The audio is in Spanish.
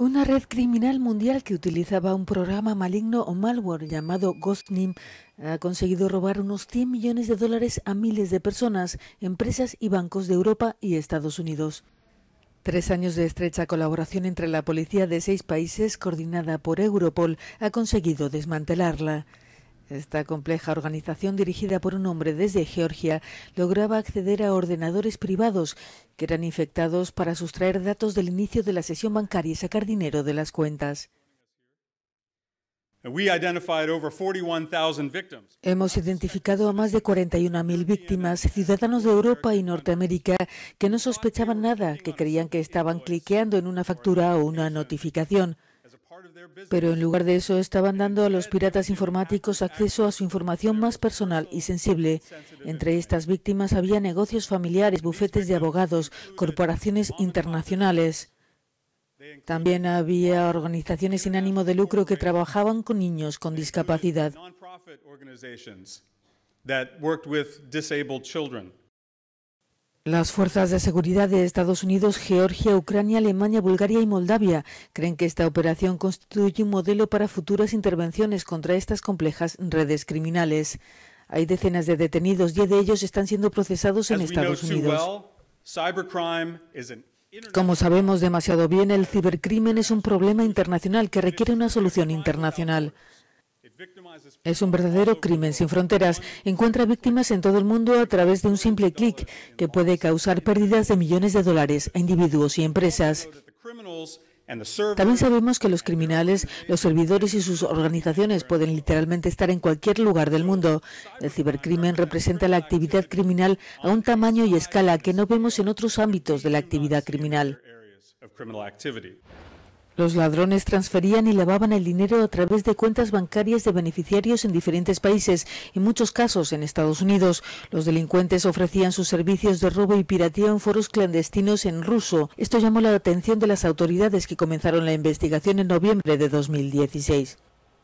Una red criminal mundial que utilizaba un programa maligno o malware llamado Ghostnim ha conseguido robar unos 100 millones de dólares a miles de personas, empresas y bancos de Europa y Estados Unidos. Tres años de estrecha colaboración entre la policía de seis países, coordinada por Europol, ha conseguido desmantelarla. Esta compleja organización dirigida por un hombre desde Georgia lograba acceder a ordenadores privados que eran infectados para sustraer datos del inicio de la sesión bancaria y sacar dinero de las cuentas. Hemos identificado a más de 41.000 víctimas, ciudadanos de Europa y Norteamérica, que no sospechaban nada, que creían que estaban cliqueando en una factura o una notificación. Pero en lugar de eso estaban dando a los piratas informáticos acceso a su información más personal y sensible. Entre estas víctimas había negocios familiares, bufetes de abogados, corporaciones internacionales. También había organizaciones sin ánimo de lucro que trabajaban con niños con discapacidad. Las fuerzas de seguridad de Estados Unidos, Georgia, Ucrania, Alemania, Bulgaria y Moldavia creen que esta operación constituye un modelo para futuras intervenciones contra estas complejas redes criminales. Hay decenas de detenidos, diez de ellos están siendo procesados en Estados Unidos. Como sabemos demasiado bien, el cibercrimen es un problema internacional que requiere una solución internacional. Es un verdadero crimen sin fronteras. Encuentra víctimas en todo el mundo a través de un simple clic que puede causar pérdidas de millones de dólares a individuos y empresas. También sabemos que los criminales, los servidores y sus organizaciones pueden literalmente estar en cualquier lugar del mundo. El cibercrimen representa la actividad criminal a un tamaño y escala que no vemos en otros ámbitos de la actividad criminal. Los ladrones transferían y lavaban el dinero a través de cuentas bancarias de beneficiarios en diferentes países, en muchos casos en Estados Unidos. Los delincuentes ofrecían sus servicios de robo y pirateo en foros clandestinos en ruso. Esto llamó la atención de las autoridades que comenzaron la investigación en noviembre de 2016.